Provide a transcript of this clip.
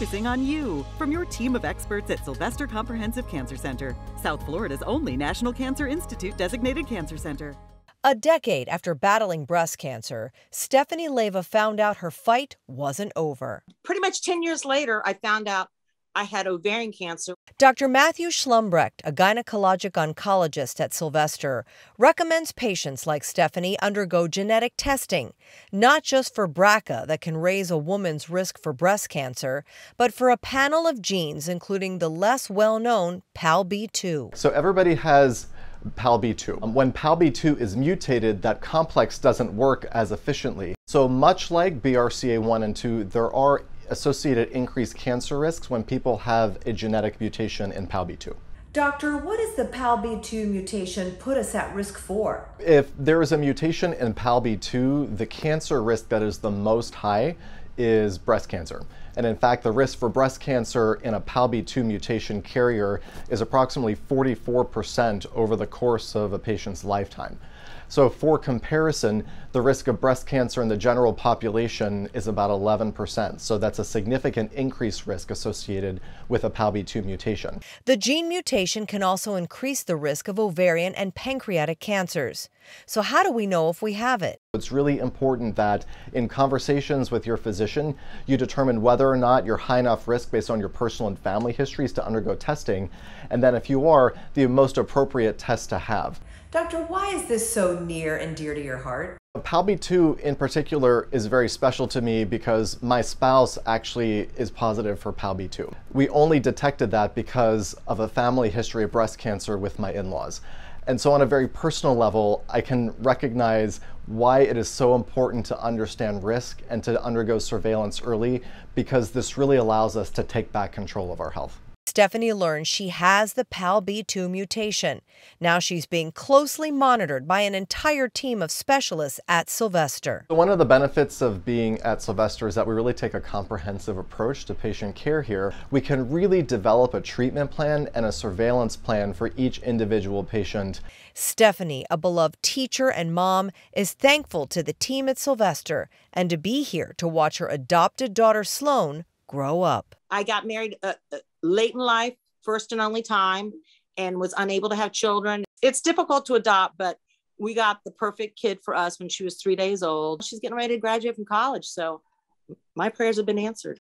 focusing on you. From your team of experts at Sylvester Comprehensive Cancer Center, South Florida's only National Cancer Institute designated cancer center. A decade after battling breast cancer, Stephanie Leiva found out her fight wasn't over. Pretty much 10 years later, I found out I had ovarian cancer. Dr. Matthew Schlumbrecht, a gynecologic oncologist at Sylvester, recommends patients like Stephanie undergo genetic testing, not just for BRCA that can raise a woman's risk for breast cancer, but for a panel of genes including the less well known PALB2. So everybody has PALB2. Um, when PALB2 is mutated, that complex doesn't work as efficiently. So much like BRCA1 and 2, there are associated increased cancer risks when people have a genetic mutation in PALB2. Doctor, what does the PALB2 mutation put us at risk for? If there is a mutation in PALB2, the cancer risk that is the most high is breast cancer. And in fact, the risk for breast cancer in a PALB2 mutation carrier is approximately 44% over the course of a patient's lifetime. So for comparison, the risk of breast cancer in the general population is about 11%. So that's a significant increased risk associated with a PALB2 mutation. The gene mutation can also increase the risk of ovarian and pancreatic cancers. So how do we know if we have it? It's really important that in conversations with your physician, you determine whether or not you're high enough risk based on your personal and family histories to undergo testing, and then if you are, the most appropriate test to have. Doctor, why is this so near and dear to your heart? PALB2 in particular is very special to me because my spouse actually is positive for PALB2. We only detected that because of a family history of breast cancer with my in-laws. And so on a very personal level, I can recognize why it is so important to understand risk and to undergo surveillance early because this really allows us to take back control of our health. Stephanie learns she has the PALB2 mutation. Now she's being closely monitored by an entire team of specialists at Sylvester. One of the benefits of being at Sylvester is that we really take a comprehensive approach to patient care here. We can really develop a treatment plan and a surveillance plan for each individual patient. Stephanie, a beloved teacher and mom, is thankful to the team at Sylvester and to be here to watch her adopted daughter Sloan grow up. I got married uh, uh, late in life, first and only time, and was unable to have children. It's difficult to adopt, but we got the perfect kid for us when she was three days old. She's getting ready to graduate from college. So my prayers have been answered.